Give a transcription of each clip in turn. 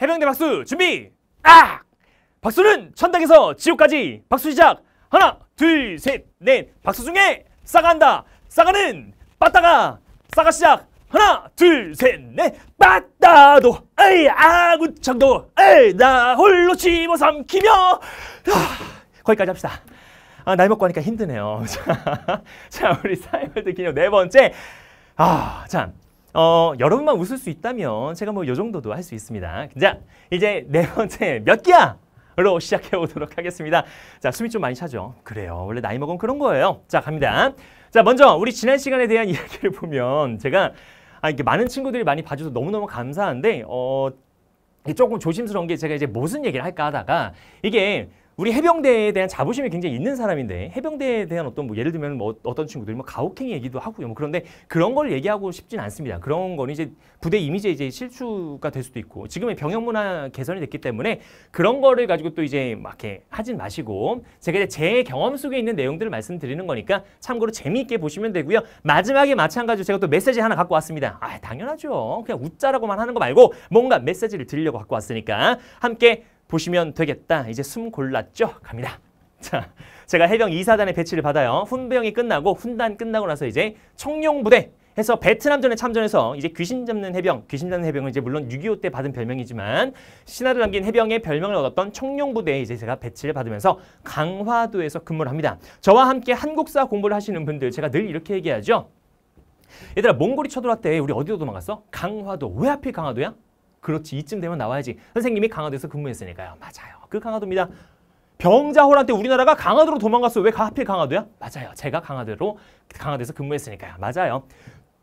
해병대 박수 준비! 아! 박수는 천당에서 지옥까지 박수 시작! 하나, 둘, 셋, 넷 박수 중에 싸간다! 싸가는 빠따가! 싸가 시작! 하나, 둘, 셋, 넷 빠따도! 에이 아구창도! 에이 나 홀로 집어 삼키며! 하, 거기까지 합시다. 아, 나이 먹고 하니까 힘드네요. 자, 자 우리 사이월드 기념 네 번째. 아, 참. 어, 여러분만 웃을 수 있다면 제가 뭐 요 정도도 할 수 있습니다. 자, 이제 네 번째 몇 개야? 로 시작해 보도록 하겠습니다. 자, 숨이 좀 많이 차죠? 그래요. 원래 나이 먹으면 그런 거예요. 자, 갑니다. 자, 먼저 우리 지난 시간에 대한 이야기를 보면 제가 아, 이렇게 많은 친구들이 많이 봐줘서 너무너무 감사한데 어, 조금 조심스러운 게 제가 이제 무슨 얘기를 할까 하다가 이게 우리 해병대에 대한 자부심이 굉장히 있는 사람인데 해병대에 대한 어떤 뭐 예를 들면 뭐 어떤 친구들이 뭐 가혹행 위 얘기도 하고요. 뭐 그런데 그런 걸 얘기하고 싶진 않습니다. 그런 거는 이제 부대 이미지에 이제 실추가 될 수도 있고 지금의 병영 문화 개선이 됐기 때문에 그런 거를 가지고 또 이제 막 이렇게 하진 마시고 제가 이제 제 경험 속에 있는 내용들을 말씀드리는 거니까 참고로 재미있게 보시면 되고요. 마지막에 마찬가지로 제가 또 메시지 하나 갖고 왔습니다. 아 당연하죠. 그냥 웃자라고만 하는 거 말고 뭔가 메시지를 드리려고 갖고 왔으니까 함께 보시면 되겠다. 이제 숨 골랐죠? 갑니다. 자, 제가 해병 2사단의 배치를 받아요. 훈병이 끝나고 훈단 끝나고 나서 이제 청룡부대 해서 베트남전에 참전해서 이제 귀신 잡는 해병, 귀신 잡는 해병은 이제 물론 6.25 때 받은 별명이지만 신화를 남긴 해병의 별명을 얻었던 청룡부대에 이제 제가 배치를 받으면서 강화도에서 근무를 합니다. 저와 함께 한국사 공부를 하시는 분들 제가 늘 이렇게 얘기하죠. 얘들아 몽골이 쳐들어왔대. 우리 어디로 도망갔어? 강화도. 왜 하필 강화도야? 그렇지 이쯤 되면 나와야지. 선생님이 강화도에서 근무했으니까요. 맞아요. 그 강화도입니다. 병자호란 때 우리나라가 강화도로 도망갔어. 왜 하필 강화도야? 맞아요. 제가 강화도로 강화도에서 근무했으니까요. 맞아요.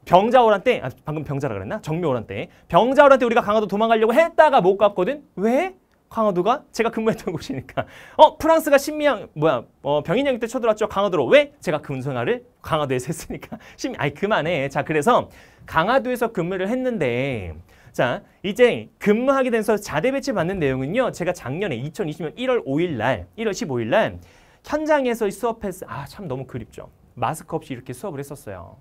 병자호란 때 아, 방금 병자라 그랬나? 정묘호란 때 병자호란 때 우리가 강화도 도망가려고 했다가 못 갔거든. 왜? 강화도가 제가 근무했던 곳이니까. 어 프랑스가 신미양 뭐야 어, 병인양 때 쳐들어왔죠 강화도로 왜? 제가 근무생활을 강화도에서 했으니까. 신 아이 그만해. 자 그래서 강화도에서 근무를 했는데 자, 이제 근무하게 돼서 자대 배치 받는 내용은요. 제가 작년에 2020년 1월 5일 날, 1월 15일 날 현장에서 수업했어. 아, 참 너무 그립죠. 마스크 없이 이렇게 수업을 했었어요.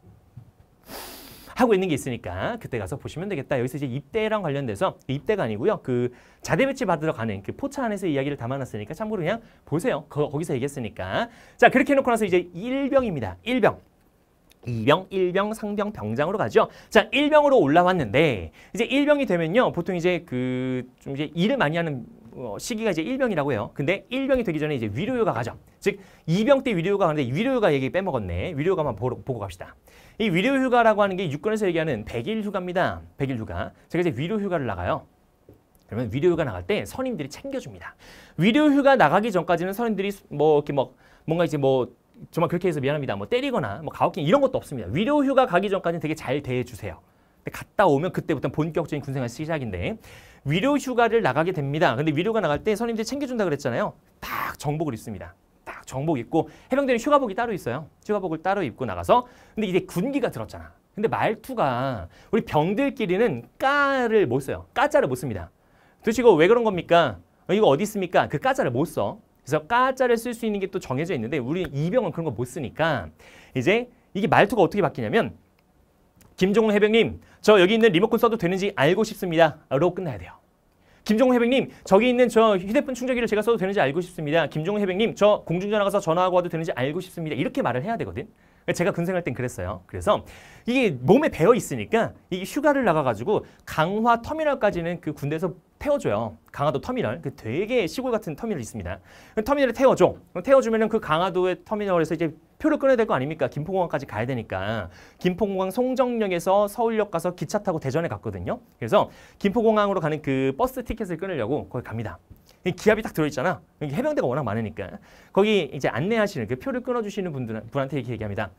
하고 있는 게 있으니까 그때 가서 보시면 되겠다. 여기서 이제 입대랑 관련돼서 입대가 아니고요. 그 자대 배치 받으러 가는 그 포차 안에서 이야기를 담아놨으니까 참고로 그냥 보세요. 거, 기서 얘기했으니까. 자, 그렇게 해놓고 나서 이제 일병입니다. 일병. 이병일병 상병, 병장으로 가죠. 자, 일병으로 올라왔는데 이제 일병이 되면요. 보통 이제 그 좀 이제 일을 많이 하는 어, 시기가 이제 일병이라고 해요. 근데 일병이 되기 전에 이제 위료휴가 가죠. 즉 이병 때 위료휴가 가는데 위료휴가 얘기 빼먹었네. 위료휴가만 보고, 보고 갑시다. 이 위료휴가라고 하는 게 육군에서 얘기하는 백일 휴가입니다. 백일 휴가. 제가 이제 위료휴가를 나가요. 그러면 위료휴가 나갈 때 선임들이 챙겨줍니다. 위료휴가 나가기 전까지는 선임들이 뭐 이렇게 뭐 뭔가 이제 뭐 정말 그렇게 해서 미안합니다. 뭐 때리거나 뭐 가혹행 이런 것도 없습니다. 위료 휴가 가기 전까지는 되게 잘 대해 주세요. 근데 갔다 오면 그때부터 본격적인 군생활 시작인데 위료 휴가를 나가게 됩니다. 근데 위료가 나갈 때 선임들이 챙겨준다 그랬잖아요. 딱 정복을 입습니다. 딱 정복 입고 해병대는 휴가복이 따로 있어요. 휴가복을 따로 입고 나가서 근데 이제 군기가 들었잖아. 근데 말투가 우리 병들끼리는 까를 못 써요. 까자를 못 씁니다. 도대체 이거 왜 그런 겁니까? 이거 어디 있습니까? 그 까자를 못 써. 그래서 까자를 쓸 수 있는 게 또 정해져 있는데 우리 이병은 그런 거 못 쓰니까 이제 이게 말투가 어떻게 바뀌냐면 김종훈 해병님 저 여기 있는 리모컨 써도 되는지 알고 싶습니다. 로 끝나야 돼요. 김종훈 해병님 저기 있는 저 휴대폰 충전기를 제가 써도 되는지 알고 싶습니다. 김종훈 해병님 저 공중전화 가서 전화하고 와도 되는지 알고 싶습니다. 이렇게 말을 해야 되거든. 제가 근생할 땐 그랬어요. 그래서 이게 몸에 배어 있으니까 이 휴가를 나가가지고 강화 터미널까지는 그 군대에서 태워줘요. 강화도 터미널. 그 되게 시골 같은 터미널이 있습니다. 그 터미널에 태워줘. 태워주면은 그 강화도의 터미널에서 이제 표를 끊어야 될 거 아닙니까? 김포공항까지 가야 되니까. 김포공항 송정역에서 서울역 가서 기차 타고 대전에 갔거든요. 그래서 김포공항으로 가는 그 버스 티켓을 끊으려고 거기 갑니다. 기압이 딱 들어있잖아. 여기 해병대가 워낙 많으니까. 거기 이제 안내하시는 그 표를 끊어주시는 분들, 분한테 이렇게 얘기합니다.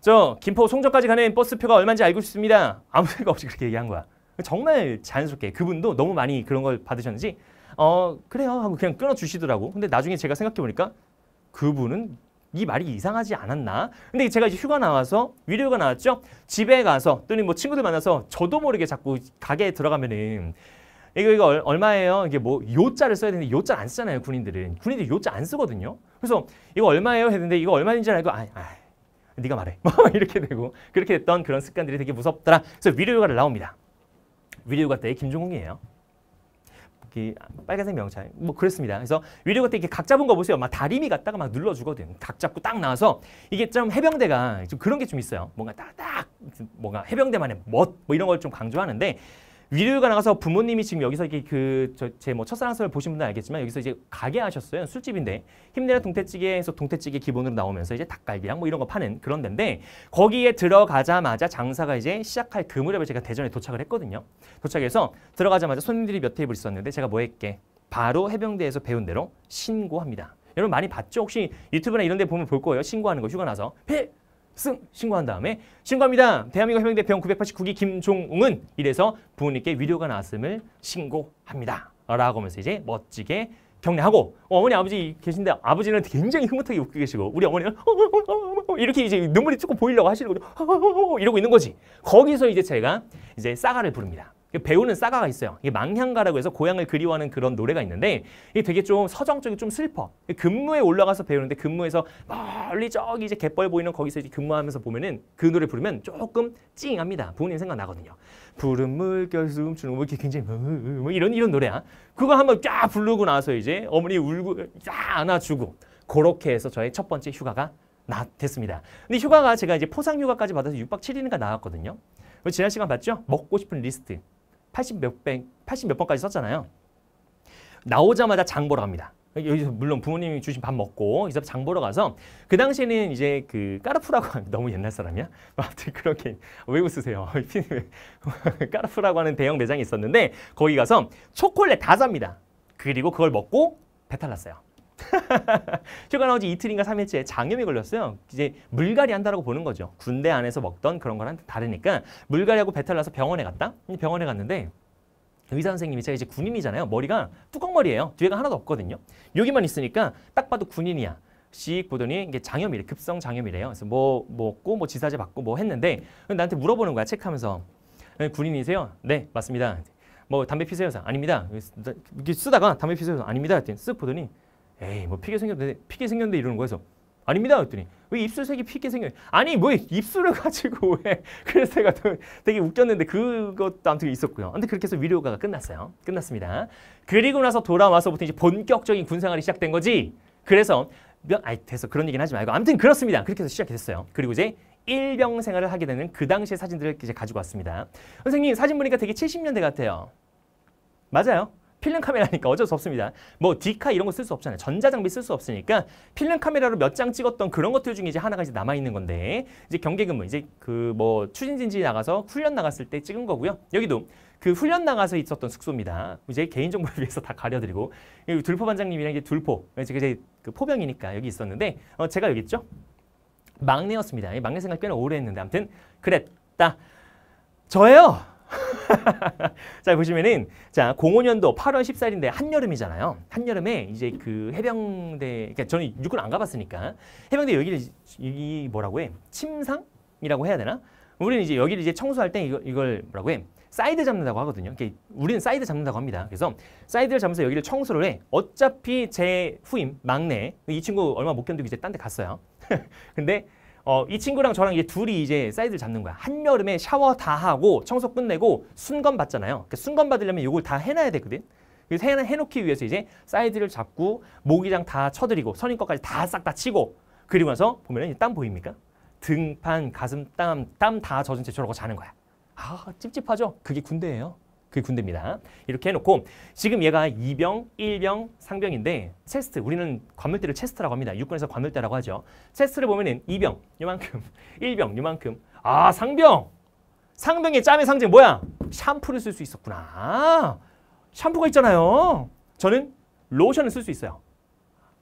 저 김포 송정까지 가는 버스표가 얼마인지 알고 싶습니다. 아무 생각 없이 그렇게 얘기한 거야. 정말 자연스럽게 그분도 너무 많이 그런 걸 받으셨는지 어 그래요 하고 그냥 끊어주시더라고. 근데 나중에 제가 생각해보니까 그분은 이 말이 이상하지 않았나? 근데 제가 이제 휴가 나와서 위료가 나왔죠? 집에 가서 또는 뭐 친구들 만나서 저도 모르게 자꾸 가게에 들어가면은 이거 이거 얼마예요? 이게 뭐 요자를 써야 되는데 요자 안 쓰잖아요 군인들은 군인들 요자 안 쓰거든요. 그래서 이거 얼마예요? 했는데 이거 얼마인지 알고 아, 아 네가 말해 뭐 이렇게 되고 그렇게 됐던 그런 습관들이 되게 무섭더라. 그래서 위료 휴가를 나옵니다. 위료 휴가 때 김종국이에요. 그 빨간색 명찰 뭐 그렇습니다. 그래서 위로 같은 이렇게 각 잡은 거 보세요. 막 다리미 갖다가 막 눌러주거든. 각 잡고 딱 나와서 이게 좀 해병대가 좀 그런 게 좀 있어요. 뭔가 딱딱 뭔가 해병대만의 멋 뭐 이런 걸 좀 강조하는데 위로가 나가서 부모님이 지금 여기서 이게 그제 뭐 첫사랑서를 보신 분들 알겠지만 여기서 이제 가게 하셨어요. 술집인데. 힘내라 동태찌개에서 동태찌개 기본으로 나오면서 이제 닭갈비랑 뭐 이런 거 파는 그런 데인데 거기에 들어가자마자 장사가 이제 시작할 그 무렵에 제가 대전에 도착을 했거든요. 도착해서 들어가자마자 손님들이 몇 테이블 있었는데 제가 뭐 했게? 바로 해병대에서 배운 대로 신고합니다. 여러분 많이 봤죠? 혹시 유튜브나 이런 데 보면 볼 거예요. 신고하는 거 휴가 나서 승 신고한 다음에 신고합니다. 대한민국 해병대 병 989기 김종웅은 이래서 부모님께 위료가 나왔음을 신고합니다. 라고 하면서 이제 멋지게 격려하고 어, 머니 아버지 계신데 아버지는 굉장히 흐뭇하게 웃고 계시고 우리 어머니는 이렇게 이제 눈물이 조금 보이려고 하시는 거죠. 이러고 있는 거지. 거기서 이제 제가 이제 싸가를 부릅니다. 배우는 싸가가 있어요. 이게 망향가라고 해서 고향을 그리워하는 그런 노래가 있는데 이게 되게 좀 서정적이 좀 슬퍼. 근무에 올라가서 배우는데 근무에서 멀리 저기 이제 갯벌 보이는 거기서 이제 근무하면서 보면은 그 노래 부르면 조금 찡합니다. 부모님 생각 나거든요. 푸른 물결 숨추는 뭐 이렇게 굉장히 뭐 이런 이런 노래야. 그거 한번 쫙 부르고 나서 이제 어머니 울고 쫙 안아주고 그렇게 해서 저의 첫 번째 휴가가 나 됐습니다. 근데 휴가가 제가 이제 포상 휴가까지 받아서 6박 7일인가 나왔거든요. 지난 시간 봤죠? 먹고 싶은 리스트. 80 몇 번, 80 몇 번까지 썼잖아요. 나오자마자 장 보러 갑니다. 여기서 물론 부모님이 주신 밥 먹고 이제 장 보러 가서 그 당시에는 이제 그 까르푸라고 하는 너무 옛날 사람이야? 아무튼 그렇게 왜 웃으세요? 까르푸라고 하는 대형 매장이 있었는데 거기 가서 초콜릿 다 삽니다. 그리고 그걸 먹고 배탈 났어요. 휴가 나온 지 이틀인가 삼일째 장염이 걸렸어요. 이제 물갈이 한다라고 보는 거죠. 군대 안에서 먹던 그런 거랑 다르니까 물갈이하고 배탈 나서 병원에 갔다. 병원에 갔는데 의사 선생님이 제가 이제 군인이잖아요. 머리가 뚜껑머리예요. 뒤에가 하나도 없거든요. 여기만 있으니까 딱 봐도 군인이야. 씩 보더니 이게 장염이래. 급성 장염이래요. 그래서 뭐 먹고 뭐 지사제 받고 뭐 했는데 나한테 물어보는 거야. 체크하면서 네, 군인이세요? 네, 맞습니다. 뭐 담배 피세요? 아닙니다. 이렇게 쓰다가 담배 피세요? 아닙니다. 했더니 쓱 보더니 에이 뭐 피게 생겼는데 피게 생겼는데 이러는 거에서. 아닙니다. 그랬더니 왜 입술색이 피게 생겨? 아니 뭐 입술을 가지고 왜? 그래서 제가 되게 웃겼는데 그것도 아무튼 있었고요. 근데 그렇게 해서 위료가 끝났어요. 끝났습니다. 그리고 나서 돌아와서부터 이제 본격적인 군생활이 시작된 거지. 그래서 아이 됐어. 그런 얘기는 하지 말고. 아무튼 그렇습니다. 그렇게 해서 시작이 됐어요. 그리고 이제 일병 생활을 하게 되는 그 당시의 사진들을 이제 가지고 왔습니다. 선생님 사진 보니까 되게 70년대 같아요. 맞아요 필름 카메라니까 어쩔 수 없습니다. 뭐 디카 이런 거 쓸 수 없잖아요. 전자장비 쓸 수 없으니까 필름 카메라로 몇 장 찍었던 그런 것들 중에 이제 하나가 이제 남아 있는 건데 이제 경계 근무 이제 그 뭐 추진진지 나가서 훈련 나갔을 때 찍은 거고요. 여기도 그 훈련 나가서 있었던 숙소입니다. 이제 개인정보를 위해서 다 가려드리고 둘포 반장님이랑 이제 둘포 이제 그 포병이니까 여기 있었는데 어 제가 여기 있죠. 막내였습니다. 막내 생활 꽤나 오래 했는데 아무튼 그랬다. 저예요. 자 보시면은 자 05년도 8월 14일인데 한여름이잖아요. 한여름에 이제 그 해병대 그러니까 저는 육군 안 가봤으니까 해병대 여기를 이 뭐라고 해 침상이라고 해야 되나? 우리는 이제 여기를 이제 청소할 때 이걸, 이걸 뭐라고 해 사이드 잡는다고 하거든요. 우리는 사이드 잡는다고 합니다. 그래서 사이드를 잡으면서 여기를 청소를 해. 어차피 제 후임 막내 이 친구 얼마 못 견디고 이제 딴 데 갔어요. 근데 어, 이 친구랑 저랑 이제 둘이 이제 사이드를 잡는 거야. 한여름에 샤워 다 하고 청소 끝내고 순검 받잖아요. 그러니까 순검 받으려면 이걸 다 해놔야 되거든. 그래서 해, 해놓기 위해서 이제 사이드를 잡고 모기장 다 쳐드리고 선임 것까지 다 싹 다 치고 그리고 나서 보면은 땀 보입니까? 등판, 가슴, 땀, 땀 다 젖은 채 저러고 자는 거야. 아 찝찝하죠? 그게 군대예요. 그게 군대입니다. 이렇게 해놓고 지금 얘가 2병, 1병, 상병인데 chest 우리는 관물대를 chest라고 합니다. 육군에서 관물대라고 하죠. 체스트를 보면은 2병 요만큼, 1병 요만큼. 아 상병! 상병의 짬의 상징 뭐야? 샴푸를 쓸 수 있었구나. 샴푸가 있잖아요. 저는 로션을 쓸 수 있어요.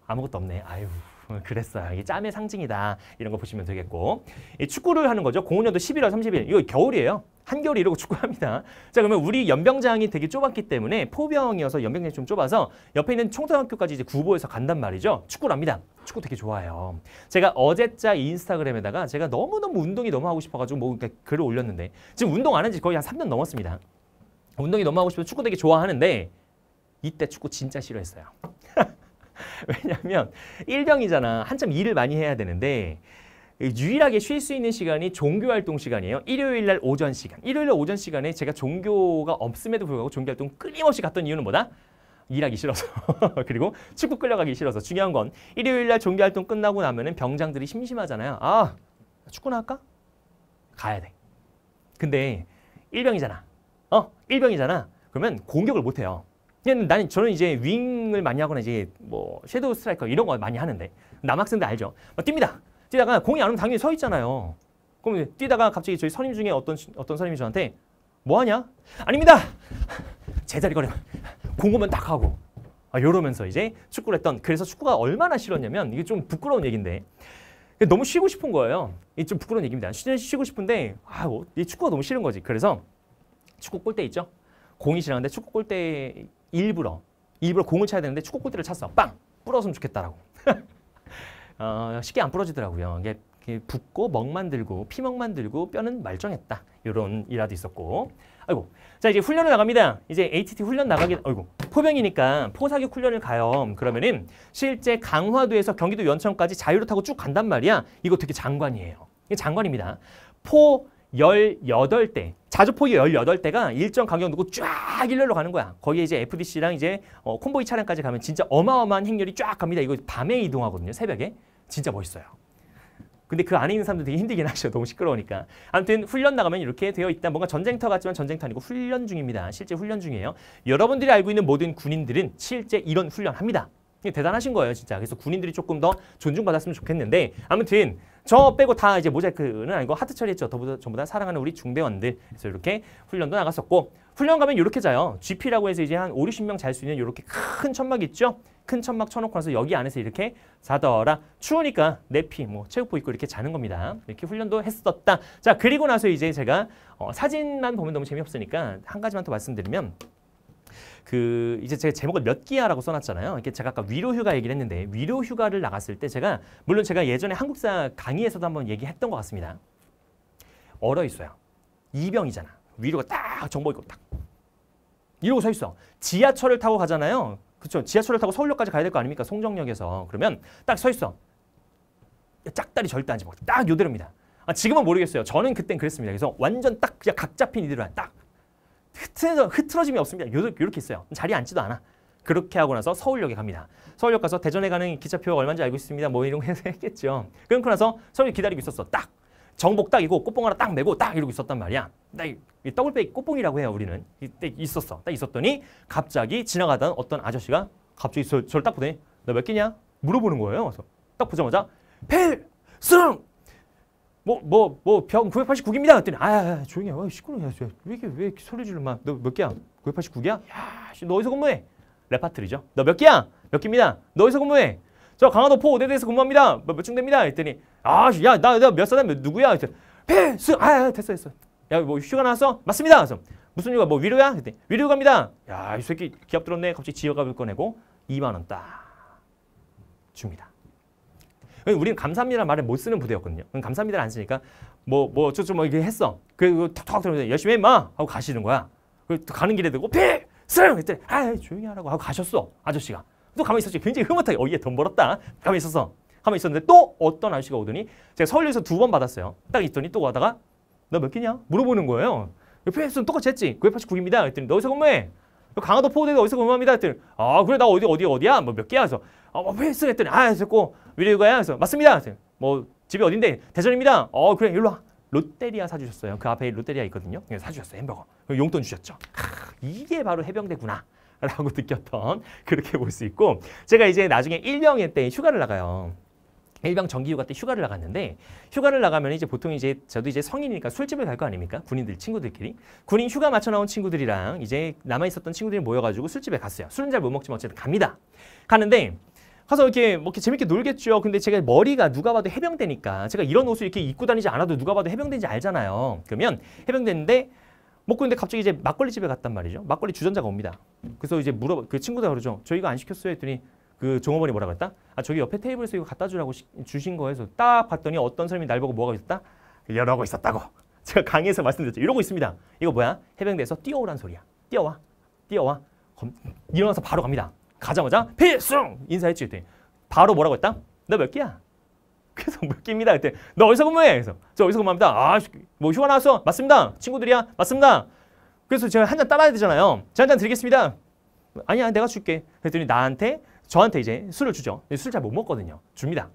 아무것도 없네. 아유. 어, 그랬어요. 이게 짬의 상징이다. 이런 거 보시면 되겠고. 축구를 하는 거죠. 05년도 11월 30일. 이거 겨울이에요. 한겨울에 이러고 축구합니다. 자 그러면 우리 연병장이 되게 좁았기 때문에 포병이어서 연병장이 좀 좁아서 옆에 있는 총도학교까지 이제 구보에서 간단 말이죠. 축구를 합니다. 축구 되게 좋아해요. 제가 어제자 인스타그램에다가 제가 너무너무 운동이 너무 하고 싶어가지고 뭐 글을 올렸는데 지금 운동 안 한 지 거의 한 3년 넘었습니다. 운동이 너무 하고 싶어서 축구 되게 좋아하는데 이때 축구 진짜 싫어했어요. 왜냐하면 일병이잖아. 한참 일을 많이 해야 되는데 유일하게 쉴 수 있는 시간이 종교활동 시간이에요. 일요일 날 오전 시간. 일요일 날 오전 시간에 제가 종교가 없음에도 불구하고 종교활동 끊임없이 갔던 이유는 뭐다? 일하기 싫어서 그리고 축구 끌려가기 싫어서 중요한 건 일요일 날 종교 활동 끝나고 나면은 병장들이 심심하잖아요. 아 축구나 할까? 가야 돼. 근데 일병이잖아. 어 일병이잖아. 그러면 공격을 못 해요. 나는 저는 이제 윙을 많이 하거나 이제 뭐 섀도우 스트라이커 이런 거 많이 하는데 남학생들 알죠? 막 뜁니다. 뛰다가 공이 안 오면 당연히 서 있잖아요. 그럼 뛰다가 갑자기 저희 선임 중에 어떤 어떤 선임이 저한테 뭐 하냐? 아닙니다. 제자리 걸음. 공 오면 딱 하고. 아, 이러면서 이제 축구를 했던 그래서 축구가 얼마나 싫었냐면 이게 좀 부끄러운 얘기인데 너무 쉬고 싶은 거예요. 이게 좀 부끄러운 얘기입니다. 쉬, 쉬고 싶은데 아, 뭐, 이 축구가 너무 싫은 거지. 그래서 축구 골대 있죠? 공이 싫었는데 축구 골대 일부러 일부러 공을 차야 되는데 축구 골대를 찼어. 빵! 부러졌으면 좋겠다라고. 어, 쉽게 안 부러지더라고요. 이게 붓고 먹만 들고 피먹만 들고 뼈는 말쩡했다. 이런 일화도 있었고. 아이고. 자, 이제 훈련을 나갑니다. 이제 ATT 훈련 나가게 아이고. 포병이니까 포사격 훈련을 가요. 그러면은 실제 강화도에서 경기도 연천까지 자유로 타고 쭉 간단 말이야. 이거 되게 장관이에요. 이게 장관입니다. 포 18대, 자주포 18대가 일정 간격 두고 쫙 일렬로 가는 거야. 거기에 이제 FDC랑 이제 어, 콤보이 차량까지 가면 진짜 어마어마한 행렬이 쫙 갑니다. 이거 밤에 이동하거든요. 새벽에. 진짜 멋있어요. 근데 그 안에 있는 사람들 되게 힘들긴 하죠. 너무 시끄러우니까. 아무튼 훈련 나가면 이렇게 되어 있다. 뭔가 전쟁터 같지만 전쟁터 아니고 훈련 중입니다. 실제 훈련 중이에요. 여러분들이 알고 있는 모든 군인들은 실제 이런 훈련 합니다. 대단하신 거예요, 진짜. 그래서 군인들이 조금 더 존중받았으면 좋겠는데 아무튼 저 빼고 다 이제 모자이크는 아니고 하트 처리했죠. 전부 다 사랑하는 우리 중대원들. 그래서 이렇게 훈련도 나갔었고 훈련 가면 이렇게 자요. GP라고 해서 이제 한 5, 60명 잘 수 있는 이렇게 큰 천막 있죠. 큰 천막 쳐놓고 나서 여기 안에서 이렇게 자더라. 추우니까 내피, 뭐 체육복 입고 이렇게 자는 겁니다. 이렇게 훈련도 했었다. 자 그리고 나서 이제 제가 어, 사진만 보면 너무 재미없으니까 한 가지만 더 말씀드리면 그 이제 제가 제목을 몇 기야라고 써놨잖아요. 이게 제가 아까 위로 휴가 얘기를 했는데 위로 휴가를 나갔을 때 제가 물론 제가 예전에 한국사 강의에서도 한번 얘기했던 것 같습니다. 얼어 있어요. 이병이잖아. 위로가 딱 정보 있고 딱 이러고 서 있어. 지하철을 타고 가잖아요. 그렇죠. 지하철을 타고 서울역까지 가야 될 거 아닙니까? 송정역에서. 그러면 딱 서 있어. 짝다리 절대 안 집어. 딱 요대로입니다. 아, 지금은 모르겠어요. 저는 그땐 그랬습니다. 그래서 완전 딱 그냥 각 잡힌 이대로 딱 흐트러, 흐트러짐이 없습니다. 이렇게 있어요. 자리에 앉지도 않아. 그렇게 하고 나서 서울역에 갑니다. 서울역 가서 대전에 가는 기차표 얼마인지 알고 있습니다. 뭐 이런 거 했겠죠. 그러고 나서 서울 기다리고 있었어. 딱 정복 딱 이고 꽃봉 하나 딱 메고 딱 이러고 있었단 말이야. 딱 더블백 꽃봉이라고 해요 우리는. 이때 있었어. 딱 있었더니 갑자기 지나가던 어떤 아저씨가 갑자기 저, 저를 딱 보더니 너 몇 개냐? 물어보는 거예요. 그래서 딱 보자마자 필승 뭐뭐뭐병 989개입니다. 그랬더니 아, 아 조용히 해. 어, 시끄러워. 왜 이렇게 왜 이렇게 소리 지르 막. 너몇 개야? 989개야? 야, 너 어디서 근무해? 레파트리죠. 너 몇 개야? 몇 개입니다. 너 어디서 근무해? 저 강화도 포 5대대에서 근무합니다. 몇, 층 됩니다. 했더니 아, 야, 나, 나몇 사람 누구야? 했더니 필승 아, 됐어, 됐어. 야, 뭐 휴가 나왔어? 맞습니다. 그래서 무슨 휴가? 뭐 위로야? 그랬더니 위로 갑니다. 야, 이 새끼 기합 들었네. 갑자기 지역값을 꺼내고 2만 원 딱 줍니다. 우리는 감사합니다라는 말을 못 쓰는 부대였거든요. 감사합니다를 안 쓰니까 뭐뭐 저좀 뭐 이게 했어. 그리고 톡톡 들으면서 열심히 해마 하고 가시는 거야. 그리고 가는 길에 되고 필승 했더니 아 조용히 하라고 하고 가셨어 아저씨가. 또 가만히 있었지. 굉장히 흐뭇하게 어 얘돈 벌었다. 가만히 있었어. 가만히 있었는데 또 어떤 아저씨가 오더니 제가 서울역에서 두 번 받았어요. 딱 있더니 또 가다가 너 몇 개냐? 물어보는 거예요. 옆에서 똑같이 했지. 989입니다. 그랬더니 너 어디서 근무해? 강화도 포대에 어디서 근무합니다. 그랬더니 아 그래 나 어디 어디 어디야? 뭐 몇 개야? 그래서 아 뭐, 왜 했어? 했더니 아 했고 위로가야? 그래서 맞습니다. 그래서 뭐 집이 어딘데? 대전입니다. 어 그래 일로 와. 롯데리아 사주셨어요. 그 앞에 롯데리아 있거든요. 사주셨어요 햄버거. 용돈 주셨죠. 하, 이게 바로 해병대구나. 라고 느꼈던 그렇게 볼 수 있고 제가 이제 나중에 일병회 때 휴가를 나가요. 일병 정기휴가 때 휴가를 나갔는데 휴가를 나가면 이제 보통 이제 저도 이제 성인이니까 술집을 갈 거 아닙니까? 군인들 친구들끼리 군인 휴가 맞춰 나온 친구들이랑 이제 남아 있었던 친구들이 모여가지고 술집에 갔어요. 술은 잘 못 먹지만 어쨌든 갑니다. 가는데 가서 이렇게 뭐 이렇게 재밌게 놀겠죠. 근데 제가 머리가 누가 봐도 해병대니까 제가 이런 옷을 이렇게 입고 다니지 않아도 누가 봐도 해병대인지 알잖아요. 그러면 해병대인데 먹고 있는데 갑자기 이제 막걸리 집에 갔단 말이죠. 막걸리 주전자가 옵니다. 그래서 이제 물어 그 친구가 그러죠. 저희가 안 시켰어요 했더니 그 종업원이 뭐라 그랬다? 아 저기 옆에 테이블에서 이거 갖다 주라고 시, 주신 거에서 딱 봤더니 어떤 사람이 날 보고 뭐가 있었다? 이러고 있었다고. 제가 강의에서 말씀드렸죠. 이러고 있습니다. 이거 뭐야? 해병대에서 뛰어오란 소리야. 뛰어와. 뛰어와. 검, 일어나서 바로 갑니다. 가자마자 필승 인사했지 바로 뭐라고 했다? 너 몇 개야? 그래서 몇 개입니다. 그때 너 어디서 근무해? 그래서 저 어디서 근무합니다. 아, 뭐 휴가 나왔어? 맞습니다. 친구들이야? 맞습니다. 그래서 제가 한 잔 따라야 되잖아요. 제가 한잔 드리겠습니다. 아니야 내가 줄게. 그랬더니 나한테 저한테 이제 술을 주죠. 술 잘 못 먹거든요. 줍니다.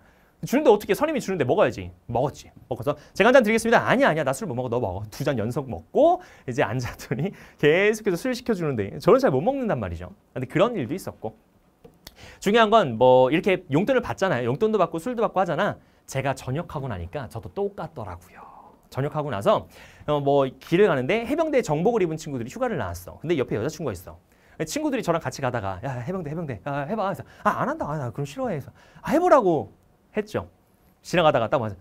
주는데 어떻게 선임이 주는데 먹어야지. 먹었지. 먹어서 제가 한 잔 드리겠습니다. 아니야 아니야 나 술 못 먹어. 너 먹어. 두 잔 연속 먹고 이제 앉았더니 계속해서 술 시켜주는데 저는 잘 못 먹는단 말이죠. 근데 그런 일도 있었고 중요한 건 뭐 이렇게 용돈을 받잖아요. 용돈도 받고 술도 받고 하잖아. 제가 전역하고 나니까 저도 똑같더라고요. 전역하고 나서 어 뭐 길을 가는데 해병대 정복을 입은 친구들이 휴가를 나왔어. 근데 옆에 여자친구가 있어. 친구들이 저랑 같이 가다가 야 해병대 해병대. 아, 해봐. 그래서 아 안 한다. 아, 나 그럼 싫어해. 해서 아, 해보라고. 했죠. 지나가다가 딱 맞아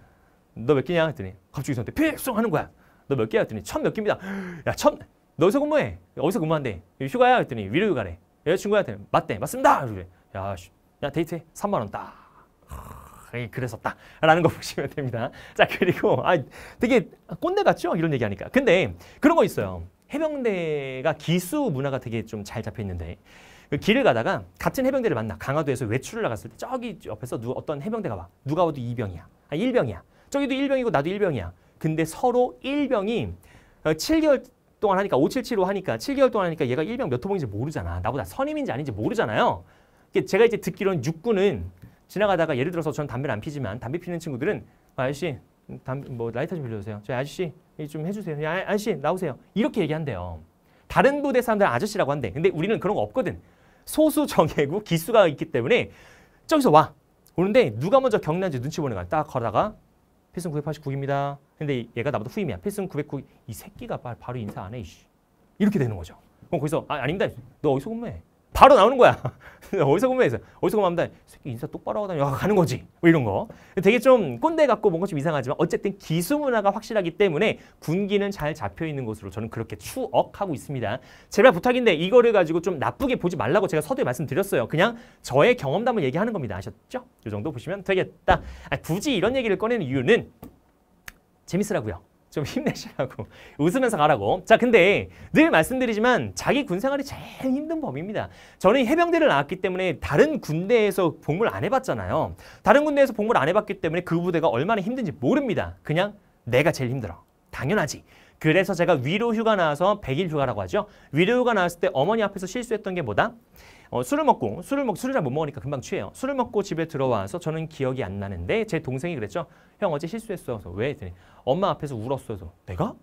너몇 개냐? 했더니 갑자기 저한테 필송 하는 거야 너 몇 개야? 했더니 천 몇 개입니다 야천너 어디서 근무해 어디서 근무한대 휴가야. 했더니 위로 휴가래. 여자친구야 했더니 맞대. 맞습니다. 그래 야, 야 데이트해. 3만 원딱 그랬었다 라는 거 보시면 됩니다. 자 그리고 아 되게 꼰대 같죠? 이런 얘기하니까. 근데 그런 거 있어요. 해병대가 기수 문화가 되게 좀 잘 잡혀 있는데 그 길을 가다가 같은 해병대를 만나 강화도에서 외출을 나갔을 때 저기 옆에서 누 어떤 해병대가 와. 누가 와도 이병이야. 아 1병이야. 저기도 1병이고 나도 1병이야. 근데 서로 1병이 7개월 어, 동안 하니까 5775 하니까 7개월 동안 하니까 얘가 1병 몇 호봉인지 모르잖아. 나보다 선임인지 아닌지 모르잖아요. 제가 이제 듣기로는 육군은 지나가다가 예를 들어서 전 담배를 안 피지만 담배 피는 친구들은 아, 아저씨 담배 뭐 라이터 좀 빌려주세요. 저 아저씨 좀 해주세요. 야, 아저씨 나오세요. 이렇게 얘기한대요. 다른 부대 사람들은 아저씨라고 한대. 근데 우리는 그런 거 없거든. 소수 정예고 기수가 있기 때문에 저기서 와. 오는데 누가 먼저 경례한지 눈치 보는 거야. 딱 걸어다가 필승 989입니다. 근데 얘가 나보다 후임이야. 필승 909 이 새끼가 바로 인사 안 해 이씨. 이렇게 되는 거죠. 그럼 거기서 아, 아닙니다. 너 어디서 근무해 바로 나오는 거야. 어디서 근무해서 어디서 근무합니다. 새끼 인사 똑바로 하고 다녀 가는 거지. 뭐 이런 거. 되게 좀 꼰대 같고 뭔가 좀 이상하지만 어쨌든 기수 문화가 확실하기 때문에 군기는 잘 잡혀 있는 것으로 저는 그렇게 추억하고 있습니다. 제발 부탁인데 이거를 가지고 좀 나쁘게 보지 말라고 제가 서두에 말씀드렸어요. 그냥 저의 경험담을 얘기하는 겁니다. 아셨죠? 이 정도 보시면 되겠다. 아니, 굳이 이런 얘기를 꺼내는 이유는 재밌으라고요. 좀 힘내시라고. 웃으면서 가라고. 자 근데 늘 말씀드리지만 자기 군 생활이 제일 힘든 법입니다. 저는 해병대를 나왔기 때문에 다른 군대에서 복무를 안 해봤잖아요. 다른 군대에서 복무를 안 해봤기 때문에 그 부대가 얼마나 힘든지 모릅니다. 그냥 내가 제일 힘들어. 당연하지. 그래서 제가 위로 휴가 나와서 100일 휴가라고 하죠. 위로 휴가 나왔을 때 어머니 앞에서 실수했던 게 뭐다? 어, 술을 먹고 술을 먹 술을 잘 못 먹으니까 금방 취해요. 술을 먹고 집에 들어와서 저는 기억이 안 나는데 제 동생이 그랬죠. 형 어제 실수했어. 그래서 왜? 했더니 엄마 앞에서 울었어. 서 내가?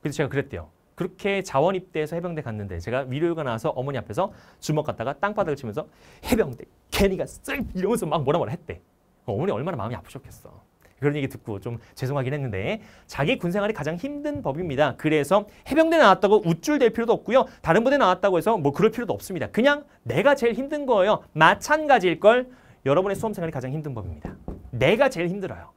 그래서 제가 그랬대요. 그렇게 자원 입대해서 해병대 갔는데 제가 위로가 나와서 어머니 앞에서 주먹 갖다가 땅바닥을 치면서 해병대 개니가 쓱 이러면서 막 뭐라 뭐라 했대. 어머니 얼마나 마음이 아프셨겠어. 그런 얘기 듣고 좀 죄송하긴 했는데 자기 군 생활이 가장 힘든 법입니다. 그래서 해병대 나왔다고 우쭐댈 필요도 없고요. 다른 부대 나왔다고 해서 뭐 그럴 필요도 없습니다. 그냥 내가 제일 힘든 거예요. 마찬가지일 걸 여러분의 수험 생활이 가장 힘든 법입니다. 내가 제일 힘들어요.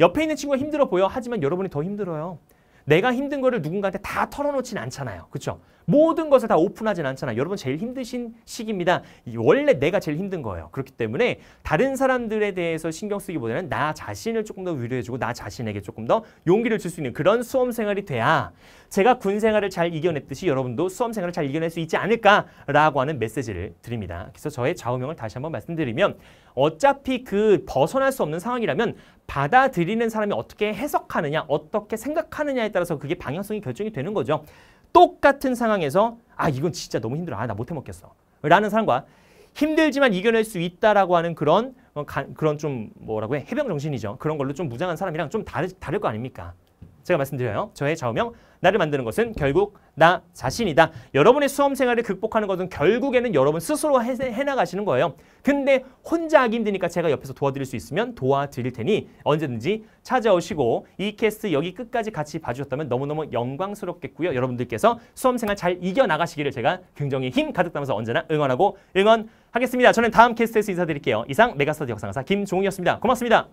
옆에 있는 친구가 힘들어 보여. 하지만 여러분이 더 힘들어요. 내가 힘든 거를 누군가한테 다 털어놓진 않잖아요. 그렇죠? 모든 것을 다 오픈하진 않잖아요. 여러분 제일 힘드신 시기입니다. 원래 내가 제일 힘든 거예요. 그렇기 때문에 다른 사람들에 대해서 신경 쓰기보다는 나 자신을 조금 더 위로해주고 나 자신에게 조금 더 용기를 줄 수 있는 그런 수험 생활이 돼야 제가 군 생활을 잘 이겨냈듯이 여러분도 수험 생활을 잘 이겨낼 수 있지 않을까라고 하는 메시지를 드립니다. 그래서 저의 좌우명을 다시 한번 말씀드리면 어차피 그 벗어날 수 없는 상황이라면 받아들이는 사람이 어떻게 해석하느냐, 어떻게 생각하느냐에 따라서 그게 방향성이 결정이 되는 거죠. 똑같은 상황에서 아 이건 진짜 너무 힘들어. 아 나 못해 먹겠어. 라는 사람과 힘들지만 이겨낼 수 있다라고 하는 그런 어, 가, 그런 좀 뭐라고 해 해병 정신이죠. 그런 걸로 좀 무장한 사람이랑 좀 다르, 다를 거 아닙니까? 제가 말씀드려요. 저의 좌우명 나를 만드는 것은 결국 나 자신이다. 여러분의 수험 생활을 극복하는 것은 결국에는 여러분 스스로 해, 해나가시는 거예요. 근데 혼자 하기 힘드니까 제가 옆에서 도와드릴 수 있으면 도와드릴 테니 언제든지 찾아오시고 이 캐스트 여기 끝까지 같이 봐주셨다면 너무너무 영광스럽겠고요. 여러분들께서 수험 생활 잘 이겨나가시기를 제가 긍정의 힘 가득 담아서 언제나 응원하고 응원하겠습니다. 저는 다음 캐스트에서 인사드릴게요. 이상 메가스터디 역상사 김종욱이었습니다. 고맙습니다.